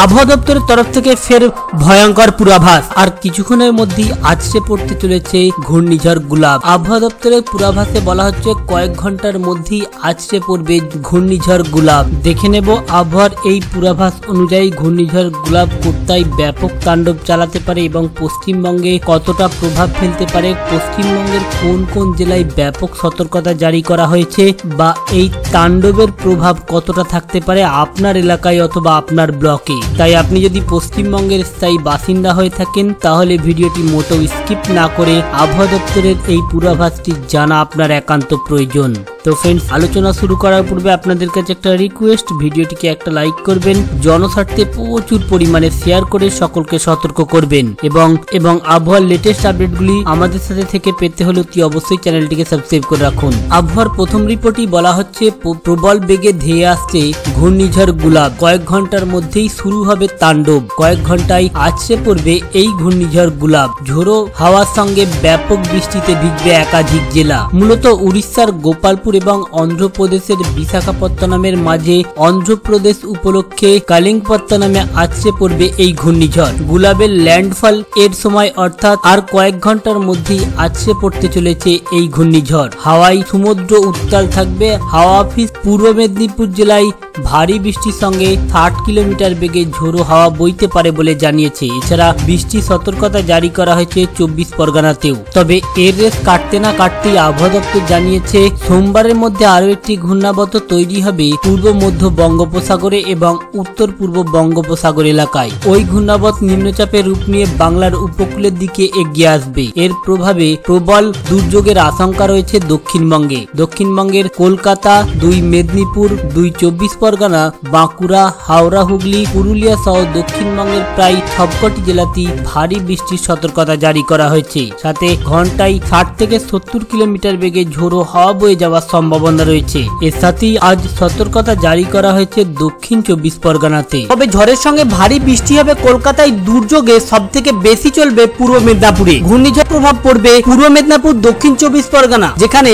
আবহাওয়া দপ্তরের তরফ থেকে ফের ভয়ঙ্কর পূর্বাভাস। আর কিছুক্ষণের মধ্যেই আছড়ে পড়তে চলেছে ঘূর্ণিঝড় গুলাব আবহাওয়া দপ্তরের পূর্বাভাসে বলা হচ্ছে, কয়েক ঘণ্টার মধ্যেই আছড়ে পড়বে ঘূর্ণিঝড় গুলাব দেখে নেব আবহাওয়ার এই পূর্বাভাস অনুযায়ী ঘূর্ণিঝড় গুলাব কোথায় ব্যাপক তাণ্ডব চালাতে পারে এবং পশ্চিমবঙ্গে কতটা প্রভাব ফেলতে পারে, পশ্চিমবঙ্গের কোন কোন জেলায় ব্যাপক সতর্কতা জারি করা হয়েছে বা এই তাণ্ডবের প্রভাব কতটা থাকতে পারে আপনার এলাকায় অথবা আপনার ব্লকে? তাই আপনি যদি পশ্চিমবঙ্গের স্থায়ী বাসিন্দা হয়ে থাকেন, তাহলে ভিডিওটি মোটেও স্কিপ না করে আবহাওয়া দপ্তরের এই পূর্বাভাসটি জানা আপনার একান্ত প্রয়োজন। তো ফ্রেন্ডস আলোচনা শুরু করার পূর্বে আপনাদের কাছে একটা রিকোয়েস্ট ভিডিওটিকে একটা লাইক করবেন, জনস্বার্থে প্রচুর পরিমাণে শেয়ার করে সকলকে সতর্ক করবেন। এবং এবং আবহাওয়ার লেটেস্ট আপডেটগুলি আমাদের সাথে থেকে পেতে হলে অতি অবশ্যই চ্যানেলটিকে সাবস্ক্রাইব করে রাখুন। আবহাওয়ার প্রথম রিপোর্টই বলা হচ্ছে প্রবল বেগে ধেয়ে আসছে ঘূর্ণিঝড় গুলাব। কয়েক ঘণ্টার মধ্যেই শুরু হবে তাণ্ডব। কয়েক ঘন্টায় আছড়ে পড়বে এই ঘূর্ণিঝড় গুলাব। ঝোড়ো হাওয়ার সঙ্গে ব্যাপক বৃষ্টিতে ভিজবে একাধিক জেলা। মূলত উড়িষ্যার গোপালপুর এবং অন্ধ্রপ্রদেশের বিশাখাপত্তনমের মাঝে অন্ধ্রপ্রদেশ উপলক্ষে কালিংপত্তনমে আছড়ে পড়বে এই ঘূর্ণিঝড়। গুলাবের ল্যান্ডফল এর সময় অর্থাৎ আর কয়েক ঘণ্টার মধ্যেই আছড়ে পড়তে চলেছে এই ঘূর্ণিঝড়। হাওয়াই সমুদ্র উত্তাল থাকবে। হাওয়া অফিস পূর্ব মেদিনীপুর জেলায় ভারী বৃষ্টির সঙ্গে ষাট কিলোমিটার বেগে ঝোড়ো হাওয়া বইতে পারে বলে জানিয়েছে। এছাড়া বৃষ্টি সতর্কতা জারি করা হয়েছে চব্বিশ পরগনাতেও। তবে এর রেস কাটতে না কাটতেই আবহাওয়া দপ্তর জানিয়েছে, সোমবারের মধ্যে আরও একটি ঘূর্ণাবত তৈরি হবে পূর্ব, মধ্য বঙ্গোপসাগরে এবং উত্তর, পূর্ব বঙ্গোপসাগর এলাকায়। ওই ঘূর্ণাবত নিম্নচাপের রূপ নিয়ে বাংলার উপকূলের দিকে এগিয়ে আসবে। এর প্রভাবে প্রবল দুর্যোগের আশঙ্কা রয়েছে দক্ষিণবঙ্গে। দক্ষিণবঙ্গের কলকাতা, দুই মেদিনীপুর, দুই চব্বিশ পরগনা, বাঁকুড়া, হাওড়া, হুগলি, পুরুলিয়া সহ দক্ষিণবঙ্গের প্রায় সবকটি জেলাতেই ভারী বৃষ্টির সতর্কতা জারি করা হয়েছে। সাথে ঘন্টায় ষাট থেকে সত্তর কিলোমিটার বেগে ঝোড়ো হাওয়া বয়ে যাওয়ার সম্ভাবনা রয়েছে। এর সাথেই আজ সতর্কতা জারি করা হয়েছে দক্ষিণ চব্বিশ পরগনাতে। তবে ঝড়ের সঙ্গে ভারী বৃষ্টি হবে কলকাতায় দুর্যোগে সব থেকে বেশি চলবে পূর্ব মেদিনীপুরে। ঘূর্ণিঝড় প্রভাব পড়বে পূর্ব মেদিনীপুর, দক্ষিণ চব্বিশ পরগনা, যেখানে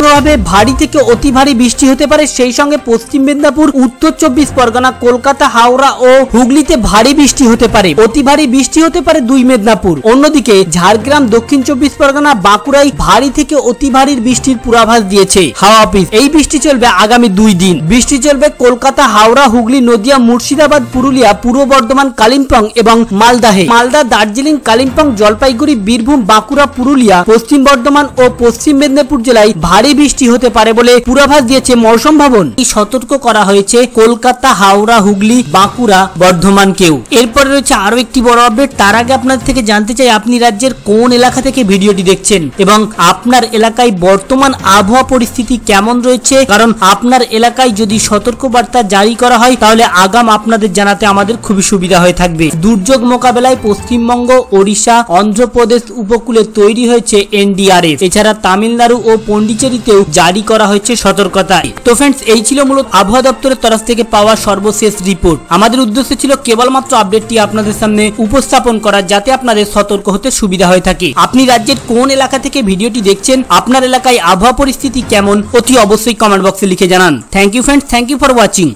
ভারী থেকে অতি ভারী বৃষ্টি হতে পারে, সেই সঙ্গে পশ্চিম মেদিনীপুর, উত্তর চব্বিশ পরগনা, কলকাতা, হাওড়া ও হুগলিতে ভারী বৃষ্টি হতে পারে। অতি ভারী বৃষ্টি হতে পারে দুই মেদিনীপুর। অন্যদিকে ঝাড়গ্রাম, দক্ষিণ চব্বিশ পরগনা, বাঁকুড়ায় ভারী থেকে অতি ভারী বৃষ্টির পূর্বাভাস দিয়েছে। হাওয়া অফিস, এই বৃষ্টি চলবে আগামী দুই দিন। বৃষ্টি চলবে কলকাতা, হাওড়া, হুগলি, নদিয়া, মুর্শিদাবাদ, পুরুলিয়া, পূর্ব বর্ধমান, কালিম্পং এবং মালদাহে। মালদা, দার্জিলিং, কালিম্পং, জলপাইগুড়ি, বীরভূম, বাঁকুড়া, পুরুলিয়া, পশ্চিম বর্ধমান ও পশ্চিম মেদিনীপুর জেলায় ভারী বৃষ্টি হতে পারে বলে পূর্বাভাস দিয়েছে মৌসুম ভবন। সতর্ক করা হয়েছে কলকাতা, হাওড়া, হুগলি, বাঁকুড়া বর্ধমানকেও এরপরে রয়েছে আরও একটি বড় আপডেট তার আগে আপনাদের থেকে জানতে চাই, আপনি রাজ্যের কোন এলাকা থেকে ভিডিওটি দেখছেন? এবং আপনার এলাকায় বর্তমান আবহাওয়া পরিস্থিতি কেমন রয়েছে? কারণ আপনার এলাকায় যদি সতর্ক বার্তা জারি করা হয়, তাহলে আগাম আপনাদের জানাতে আমাদের খুবই সুবিধা হয়ে থাকবে। দুর্যোগ মোকাবেলায় পশ্চিমবঙ্গ, ওড়িশা, অন্ধ্রপ্রদেশ উপকূলে তৈরি হয়েছে এনডিআরএফ। এছাড়া তামিলনাড়ু ও পন্ডিচেরিতেও জারি করা হয়েছে সতর্কতা। তো ফ্রেন্ডস এই ছিল মূলত আবহাওয়া দপ্তরের তরফ থেকে পাওয়া সর্বশেষ রিপোর্ট আমাদের উদ্দেশ্য ছিল কেবলমাত্র আপডেটটি আপনাদের সামনে উপস্থাপন করা যাতে আপনাদের সতর্ক হতে সুবিধা হয়ে থাকে। আপনি রাজ্যের কোন এলাকা থেকে ভিডিওটি দেখছেন, আপনার এলাকায় আবহাওয়া পরিস্থিতি কেমন, অতি অবশ্যই কমেন্ট বক্সে লিখে জানান। Thank you friends thank you for watching